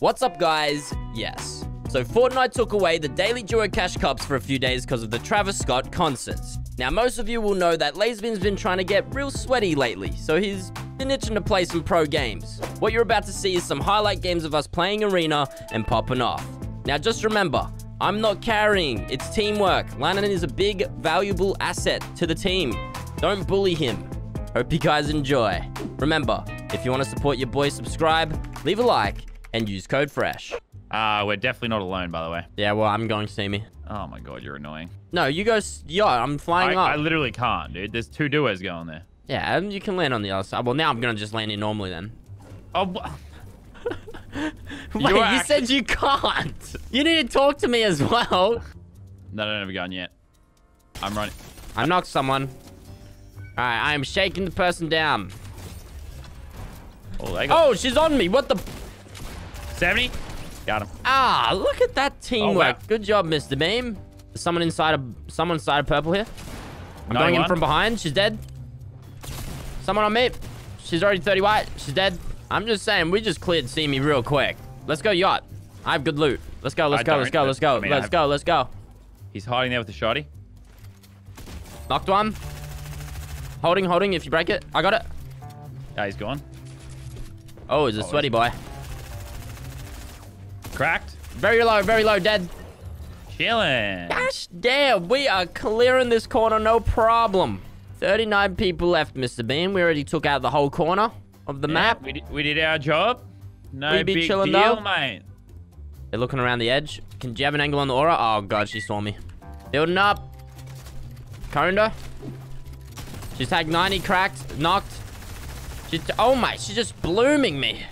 What's up, guys? Yes. So Fortnite took away the daily Duo Cash Cups for a few days because of the Travis Scott concerts. Now, most of you will know that Lazarbeam's been trying to get real sweaty lately, so he's been itching to play some pro games. What you're about to see is some highlight games of us playing Arena and popping off. Now, just remember, I'm not carrying, it's teamwork. Lannan is a big, valuable asset to the team. Don't bully him. Hope you guys enjoy. Remember, if you want to support your boy, subscribe, leave a like, and use code FRESH. Uh, we're definitely not alone, by the way. Yeah, well, I'm going to see me. Oh my god, you're annoying. No, you go. Yeah, I'm I, flying I up. literally can't, dude. There's two duos going there. yeah, and you can land on the other side. Well, now I'm gonna just land in normally then. Oh, Wait, You you, said you can't. You need to talk to me as well. no, I don't have a gun yet. I'm running. I knocked someone. All right, I am shaking the person down. Oh, they got Oh, she's on me. What the? 70. Got him. Ah, look at that teamwork. wow. Good job, Mr. Beam. There's someone inside of someone inside of purple here. I'm going in from behind. She's dead. Someone on me. She's already 30 white. She's dead. I'm just saying, we just cleared see me real quick. Let's go yacht. I have good loot. Let's go. Let's I go. Let's go. Let's go. I mean, let's have- go. Let's go. He's hiding there with the shotty. Knocked one. Holding, holding. If you break it, I got it. Yeah, he's gone. Oh, he's a Oh, sweaty boy. Cracked. Very low. Very low. Dead. Chilling. Gosh damn, we are clearing this corner, no problem. 39 people left, Mr. Beam. We already took out the whole corner of the Yeah, map. We did, we did our job. No We be big chilling deal, though. mate. They're looking around the edge. Can do you have an angle on the aura? Oh god, she saw me. Building up. Conda. She's tagged 90, cracked, knocked. She's oh my, she's just blooming me.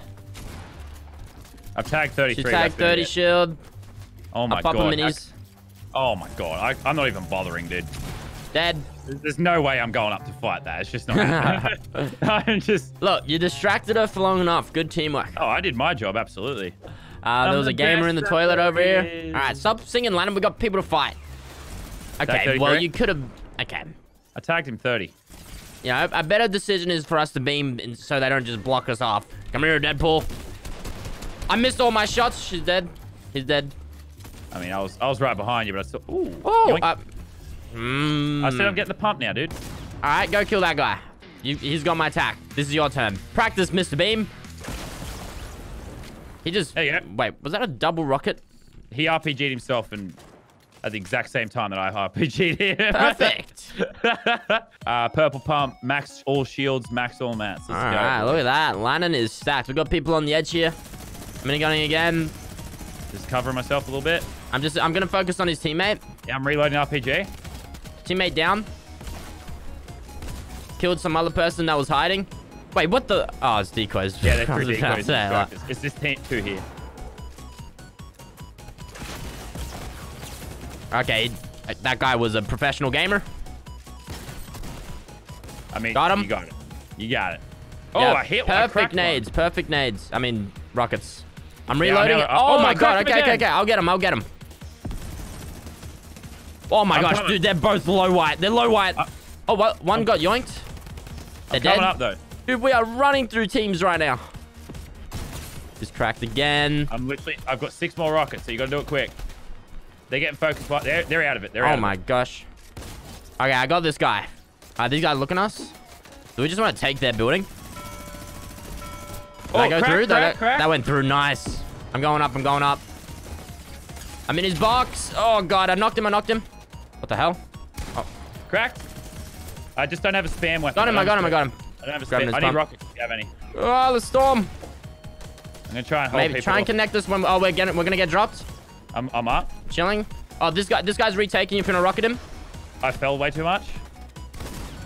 I've tagged 33. She that's tagged 30 shield. Oh my Up up god. minis. I- oh my god. I, I'm not even bothering, dude. Dead. There's- There's no way I'm going up to fight that. It's just not. I'm just... Look, you distracted her for long enough. Good teamwork. Oh, I did my job, absolutely. Uh, there I'm was a gamer in the toilet over there here. is. All right, stop singing, Lannan. We got people to fight. Okay, well, you could have... Okay. I tagged him 30. Yeah, a, a better decision is for us to beam so they don't just block us off. Come here, Deadpool. I missed all my shots. She's dead. He's dead. I mean, I was I was right behind you, but I still... Ooh. Oh, uh, mm. I said I'm getting the pump now, dude. All right, go kill that guy. You, he's got my attack. This is your turn. Practice, Mr. Beam. He just... There you go. Wait, was that a double rocket? He RPG'd himself and at the exact same time that I RPG'd him. Perfect. uh, purple pump, max all shields, max all mats. All Let's go. right, look at that. Lannan is stacked. We've got people on the edge here. I'm gonna go in again. Just covering myself a little bit. I'm just... I'm gonna focus on his teammate. Yeah, I'm reloading RPG. Teammate down. Killed some other person that was hiding. Wait, what the? Oh, it's decoys. Yeah, they're I was three about to decoys. say, like- It's this team two here. Okay, that guy was a professional gamer. I mean, Got him. You got it. You got it. Oh, I hit one. I Perfect cracked one. nades. Perfect nades. I mean, rockets. I'm Yeah, reloading. it. Oh, Oh, my god. Okay, okay, okay. I'll get him. I'll get him. Oh my I'm gosh, coming. dude, they're both low white. They're low white. Uh, oh, what? One got yoinked. They're I'm dead. up though. Dude, we are running through teams right now. Just cracked again. I'm literally. I've got six more rockets, so you got to do it quick. They're getting focused. But they're they're out of it. They're out Oh my gosh. Okay, I got this guy. Are these guys looking at us? Do we just want to take their building? Did Oh, I go crack, through? crack, that, crack. that went through. Nice. I'm going up. I'm going up. I'm in his box. Oh, God. I knocked him. I knocked him. What the hell? Oh. Cracked. I just don't have a spam weapon. Got him. I got him. I got him. I don't have a Grabbing spam. I need pump. rockets. if you have any? Oh, the storm. I'm gonna try and hold Maybe try and off. connect this when... Oh, we're, getting, we're going to get dropped. I'm I'm up. Chilling. Oh, this guy. This guy's retaking. You're going to rocket him. I fell way too much.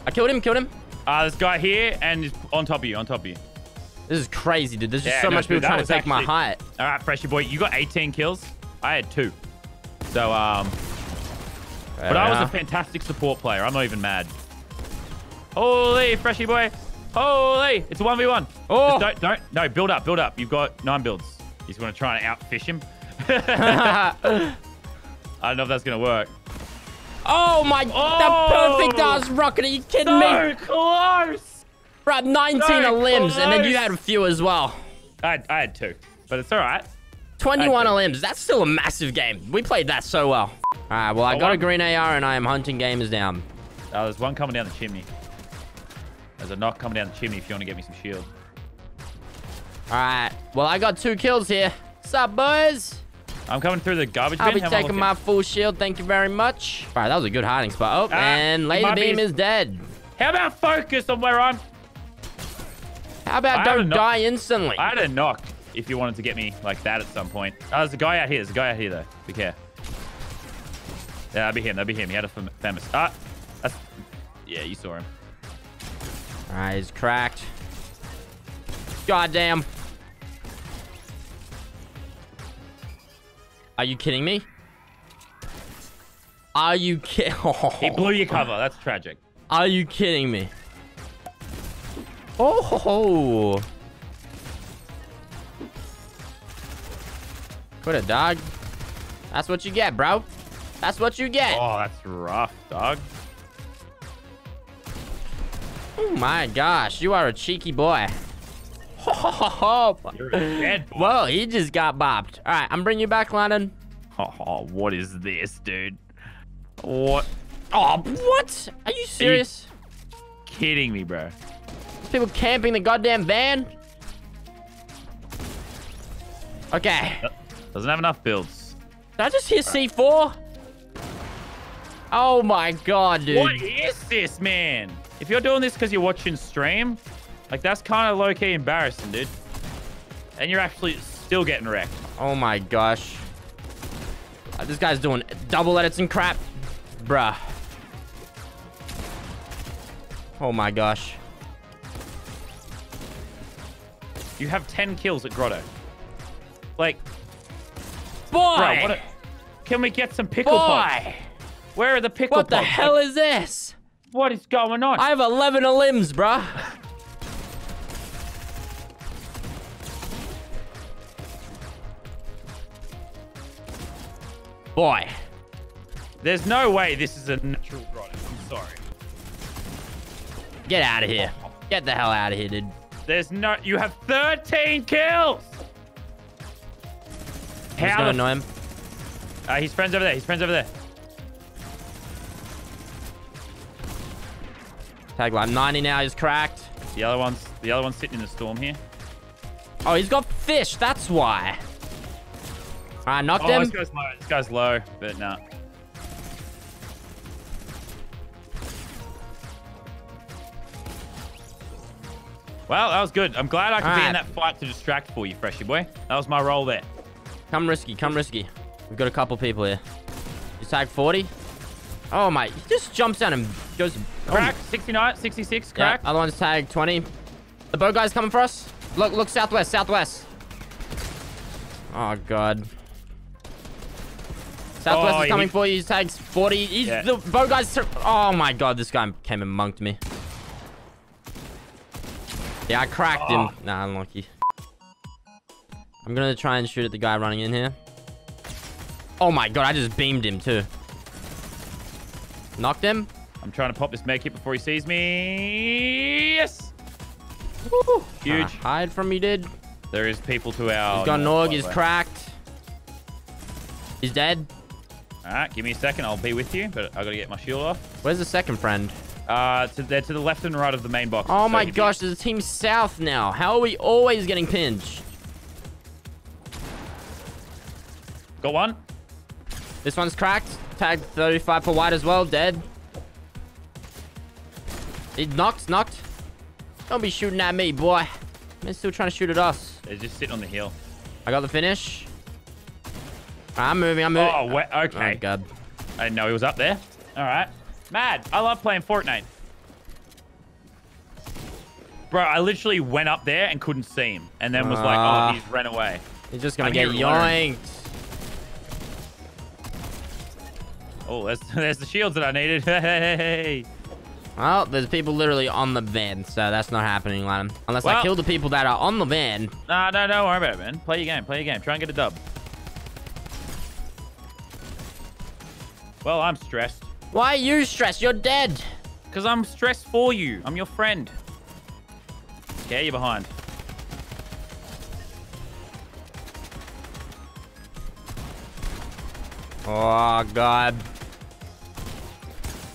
I killed him. Killed him. Uh, this guy here and he's on top of you. On top of you. This is crazy, dude. There's just Yeah, so no, much dude, people trying to take my height. All right, Freshy boy, you got 18 kills. I had two. So um, but I was a fantastic support player. I'm not even mad. Holy, Freshy boy. Holy, it's a 1v1. Oh. Just don't, don't, no, build up, build up. You've got nine builds. He's going to try and outfish him. I don't know if that's going to work. Oh my, Oh! That perfect ass rocket. Are you kidding me? So close. Bro, 19 So of limbs, and then you had a few as well. I had, I had two, but it's all right. 21 limbs. That's still a massive game. We played that so well. All right, well, I Oh, got a green AR and I am hunting gamers down. Oh, there's one coming down the chimney. There's a knock coming down the chimney if you want to get me some shield. All right, well, I got two kills here. Sup, boys? I'm coming through the garbage I'll bin. be Have a taking my full shield. Thank you very much. All right, that was a good hiding spot. Oh, Ah, and laser might be- beam is dead. How about focus on where I'm? How about I don't die instantly? I had a knock if you wanted to get me like that at some point. Oh, there's a guy out here. There's a guy out here, though. Be careful. Yeah, that'd be him. That'd be him. He had a fam- famous. Ah, that's... Yeah, you saw him. All right, he's cracked. Goddamn. Are you kidding me? Are you kidding? He blew your cover. That's tragic. Are you kidding me? Oh, ho, ho. Quit it, dog. That's what you get, bro. That's what you get. Oh, that's rough, dog. Oh my gosh, you are a cheeky boy. Ho, ho, ho, ho. You're dead. boy. Well, he just got bopped. All right, I'm bringing you back, London. Oh, what is this, dude? What? Oh, what? Are you serious? Kidding me, bro. People camping the goddamn van? Okay. Doesn't have enough builds. Did I just hear C4? Oh my god, dude. What is this, man? If you're doing this because you're watching stream, like that's kind of low-key embarrassing, dude. And you're actually still getting wrecked. Oh my gosh. Uh, this guy's doing double edits and crap. Bruh. Oh my gosh. You have 10 kills at Grotto. Like, Boy! bro, what a, can we get some pickle pops? Boy! Where are the pickle What the hell Like, is this? what is going on? I have 11 limbs, bruh. Boy. There's no way this is a natural Grotto. I'm sorry. Get out of here. Get the hell out of here, dude. There's no... You have 13 kills! Who's How gonna the annoy him? Uh, his friend's over there. His friend's over there. Tagline 90 now, he's cracked. The other one's the other one's sitting in the storm here. Oh, he's got fish, that's why. Alright, knocked Oh, him. this guy's low. This guy's low, but no. Well, that was good. I'm glad I could be in that fight to distract for you, Freshy boy. That was my role there. Come risky, come risky. We've got a couple people here. He's tagged 40. Oh my, he just jumps down and goes. oh Crack, 69, 66, Yeah, crack. other one's tag 20. The boat guy's coming for us. Look, look, southwest, southwest. Oh, God. Southwest Oh, is coming he- for you. He's tagged 40. He's Yeah. the boat guy's. Oh, my God. This guy came and monked me. Yeah, I cracked Oh. him. Ah. Nah, unlucky. I'm going to try and shoot at the guy running in here. Oh, my God. I just beamed him, too. Knocked him. I'm trying to pop this med kit before he sees me. Yes. Tryna Huge. Hide from me, dude. There is people to our. He's got north, Nog, he's cracked. He's dead. All right, give me a second. I'll be with you, but I got to get my shield off. Where's the second friend? Uh, to, they're to the left and right of the main box. Oh my gosh, there's a team south now. How are we always getting pinched? Got one. This one's cracked. Tagged 35 for white as well. Dead. He knocked, knocked. Don't be shooting at me, boy. Man, still trying to shoot at us. They're just sitting on the hill. I got the finish. I'm moving, I'm moving. Oh, okay. Oh, God. I didn't know he was up there. All right. Mad. I love playing Fortnite. Bro, I literally went up there and couldn't see him. And then was like, Ah. oh, he's ran away. He's just gonna get here yoinked. Oh, there's, there's the shields that I needed. Hey. Well, there's people literally on the van, so that's not happening, Lannan. Unless I kill the people that are on the van. Nah, no, don't worry about it, man. Play your game. Play your game. Try and get a dub. Well, I'm stressed. Why are you stressed? You're dead. Because I'm stressed for you. I'm your friend. Yeah, you're behind. Oh, God.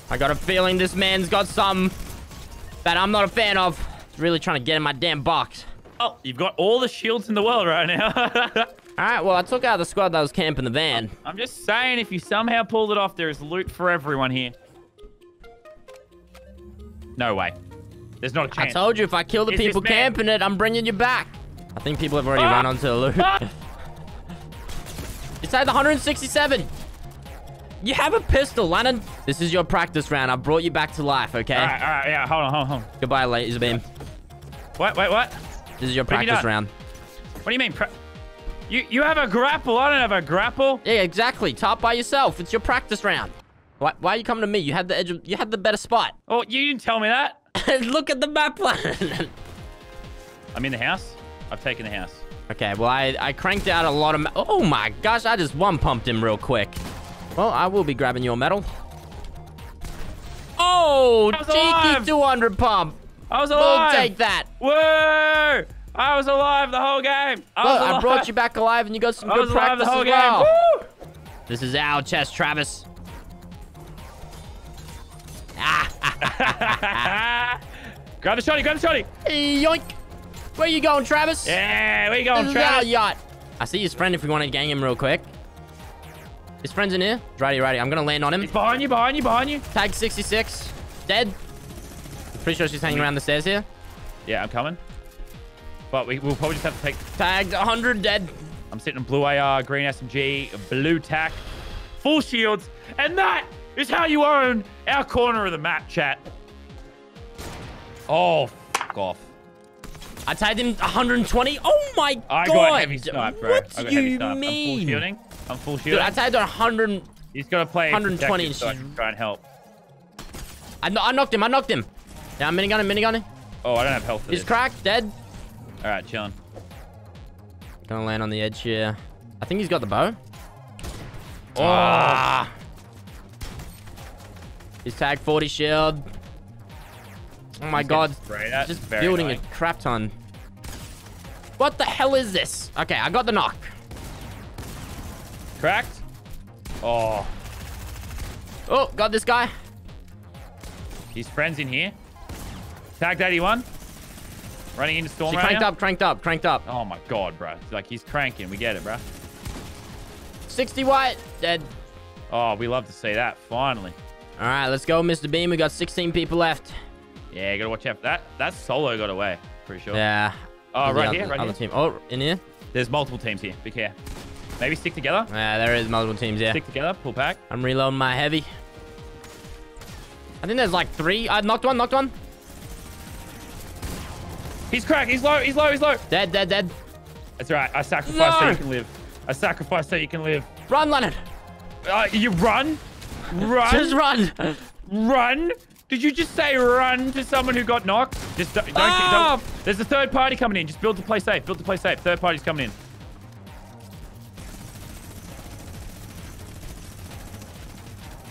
I got a feeling this man's got some that I'm not a fan of. He's really trying to get in my damn box. Oh, you've got all the shields in the world right now. All right, well, I took out the squad that was camping the van. I'm just saying, if you somehow pulled it off, there is loot for everyone here. No way. There's not a chance. I told you, if I kill the Is people camping it, I'm bringing you back. I think people have already Ah! run onto the loot. Ah! It's at the 167. You have a pistol, Lannan. This is your practice round. I brought you back to life, okay? All right, all right, yeah, hold on, hold on, hold on. Goodbye, Lazarbeam. What, wait, what? This is your What have you practice round. What do you mean? You you have a grapple. I don't have a grapple. Yeah, exactly. Top by yourself. It's your practice round. Why, why are you coming to me? You had the edge. Of, you had the better spot. Oh, you didn't tell me that. Look at the map plan. I'm in the house. I've taken the house. okay, well, I, I cranked out a lot of. Oh my gosh, I just one pumped him real quick. Well, I will be grabbing your medal. Oh, cheeky alive. 200 pump. I was alive. We'll take that. Whoa! I was alive the whole game. I Look, I brought you back alive, and you got some I good practice as well. This is our chest, Travis. Grab the shotty. Grab the shotty. yoink. Where you going, Travis? Yeah, where you This going, is our Travis? yacht. I see his friend if we want to gang him real quick. His friend's in here. Righty, righty. I'm going to land on him. He's behind you. Behind you. Behind you. Tag 66. Dead. Pretty sure she's hanging mm-hmm. around the stairs here. Yeah, I'm coming. But we, we'll probably just have to take. Tagged 100 dead. I'm sitting in blue AR, green SMG, blue tack, full shields, and that is how you own our corner of the map, chat. Oh, fuck off. I tagged him 120. Oh my I god. got heavy snipe, bro. What I got do you snipe. I'm full mean? shielding. I'm full Dude, shielding. I tagged her 100. He's got to play 120 protective so I and can try and help. I, I knocked him. I knocked him. Yeah, I'm minigunning, minigunning. Oh, I don't have health He's this. cracked. Dead. All right, chilling. Gonna land on the edge here. I think he's got the bow. Oh. Ah. He's tagged 40 shield. Oh my He's god. Just building annoying. a crap ton. What the hell is this? Okay, I got the knock. Cracked. Oh, Oh, got this guy. his friend's in here. Tagged 81. Running into storm She right cranked now. up, cranked up, cranked up. Oh my god, bro. Like he's cranking. We get it, bro. 60 white. Dead. Oh, we love to see that. Finally. All right, let's go, Mr. Beam. We got 16 people left. Yeah, you gotta watch out for that. That solo got away. Pretty sure. Yeah. Oh, right other- here, right other here. team. Oh, in here? There's multiple teams here. Be careful. Maybe stick together. Yeah, there is multiple teams, yeah. Stick together. Pull back. I'm reloading my heavy. I think there's like three. I knocked one, knocked one. He's cracked. He's low. He's low. He's low. Dead, dead, dead. That's right. I sacrificed so No. you can live. I sacrificed so you can live. Run, Leonard. Uh, you run. Run. Just run. Run? Did you just say run to someone who got knocked? Just don't, don't, Ah! don't- There's a third party coming in. Just build to play safe. Build to play safe. Third party's coming in.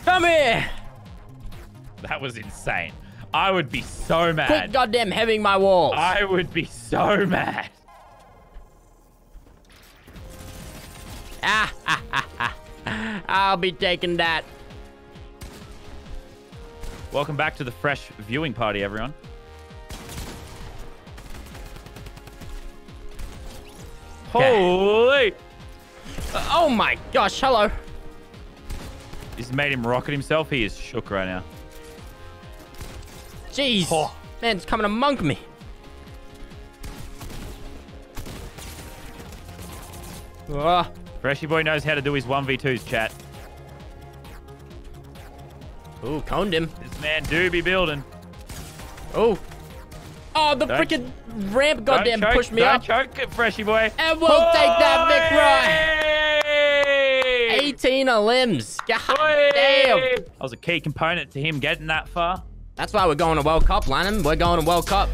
Come here. That was insane. I would be so Quit mad. goddamn heaving my walls. I would be so mad. Ah. I'll be taking that. Welcome back to the fresh viewing party, everyone. Holy! Uh, oh my gosh, hello. This made him rocket himself. He is shook right now. Jeez. Oh. Man, it's coming to monk me. Ah, Freshy boy knows how to do his 1v2s, chat. ooh, coned him. This man do be building. Oh. Oh, the freaking ramp goddamn choke, pushed me don't up. choke it, Freshy boy. And we'll take that, Vic Roy! 18 of limbs. God damn. That was a key component to him getting that far. That's why we're going to World Cup, Lannan. We're going to World Cup.